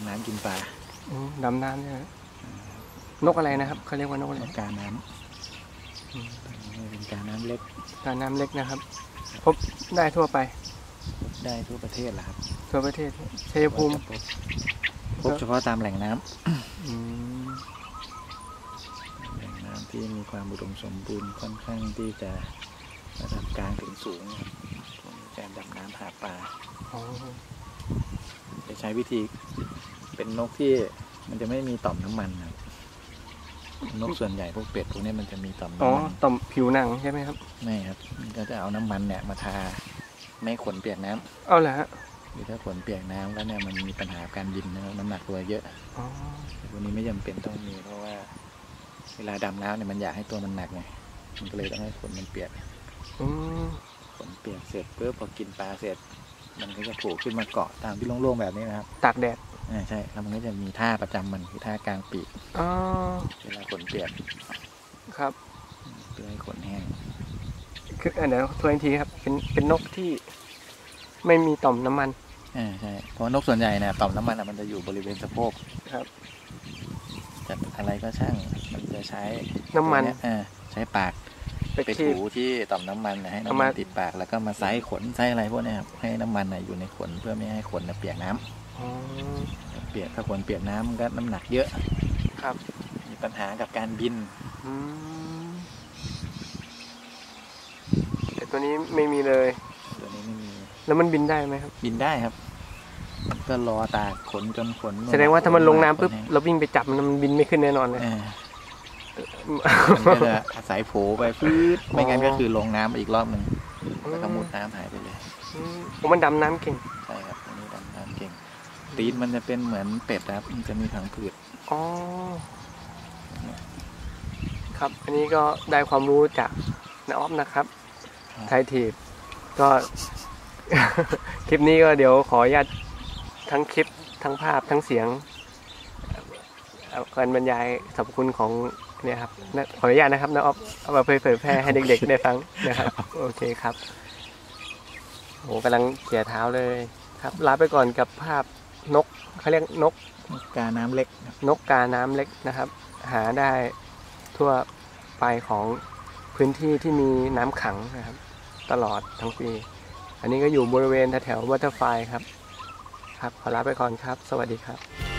ำน้ำกินปลาอืมดำน้ำเนี่ยนะนกอะไรนะครับเขาเรียกว่านกอะไรนกกาน้อืมำเป็นกาน้ำเล็กกาน้ำเล็กนะครับ พบได้ทั่วไป ได้ทั่วประเทศแหละครับทั่วประเทศชัยภูมิ พบพบเฉพาะตามแหล่งน้ำอืมแหล่งน้ำที่มีความอุดมสมบูรณ์ค่อนข้างที่จะระดับกลางถึงสูงครับพวกนี้การดำน้ำหาปลา อ๋อ จะใช้วิธีเป็นนกที่มันจะไม่มีต่อมน้ำมันครับนกส่วนใหญ่พวกเป็ดพวกนี้มันจะมีต่อมอ๋อน้ำมันต่อมผิวหนังใช่ไหมครับไม่ครับมันก็จะเอาน้ำมันเนี่ยมาทาไม่ให้ขนเปียกน้ำเอาเหรอฮะหรือถ้าขนเปียกน้ำแล้วเนี่ยมันมีปัญหาการบินนะครับน้ำหนักตัวเยอะอ๋อแต่พวกนี้ไม่จำเป็นต้องมีเพราะว่า เวลาดำน้ำเนี่ยมันอยากให้ตัวมันหนักไงมันก็เลยต้องให้ขนมันเปียกอืมขนเปียกเสร็จปุ๊บพอกินปลาเสร็จ มันก็จะโผล่ขึ้นมาเกาะตามที่โล่งๆแบบนี้นะครับ ตากแดดอ่าใช่แล้วมันก็จะมีท่าประจำมันคือท่ากลางปีกอ๋อเวลาขนเปียกครับเพื่อให้ขนแห้งคืออันเดี๋ยวทวนอีกทีครับ เป็นเป็นนกที่ไม่มีต่อมน้ำมันอ่าใช่เพราะนกส่วนใหญ่เนี่ยต่อมน้ำมันอะมันจะอยู่บริเวณสะโพกครับจัดอะไรก็ช่าง มันจะใช้น้ำมันตัวเยอ่าใช้ปาก ไปไปคีถูบที่ต่อมน้ำมันน่ะให้เอาน้ำมามันติดปากแล้วก็มาไซส์ขนไซส์อะไรพวกเนี้ยครับให้น้ำมันน่ะอยู่ในขนเพื่อไม่ให้ขนน่ะเปียกน้ำอ๋อเปียกถ้าขนเปียกน้ำมันก็น้ำหนักเยอะครับ มีปัญหากับการบินอืมแต่ตัวนี้ไม่มีเลย ตัวนี้ไม่มี แล้วมันบินได้ไหมครับ บินได้ครับมันก็รอตากขนจนขน แสดงว่าถ้ามันลงน้ำปุ๊บขแห้งเราวิ่งไปจับมันมันบินไม่ขึ้นแน่นอนเลยอ่า มันก็จะอาศัยโผล่ไปฟืดไม่งั้นก็คือลงน้ำไปอีกรอบหนึ่งแล้วก็มุดน้ำหายไปเลยอืมโอ้มันดำน้ำเก่งใช่ครับอันนี้ดำน้ำเก่ง ตีนมันจะเป็นเหมือนเป็ดนะครับมันจะมีผังผืดอ๋อครับ อันนี้ก็ได้ความรู้จากนาออฟนะครับไทยทีบก็คลิปนี้ก็เดี๋ยวขออนุญาตทั้งคลิปทั้งภาพทั้งเสียงเอาการบรรยายสรรพคุณของ เนี่ยครับนะขออนุญาตนะครับนาออฟเอามาเผยแพร่ให้เด็กๆได้ฟังนะครับ โอเคครับโหกำลังเขี่ยเท้าเลยครับลาไปก่อนกับภาพนกเขาเรียกนกกาน้ำเล็ก นกกาน้ำเล็กนะครับ หาได้ทั่วไปของพื้นที่ที่มีน้ำขังนะครับ ตลอดทั้งปี อันนี้ก็อยู่บริเวณแถววัตเตอร์ไฟครับ ครับขอลาไปก่อนครับ สวัสดีครับ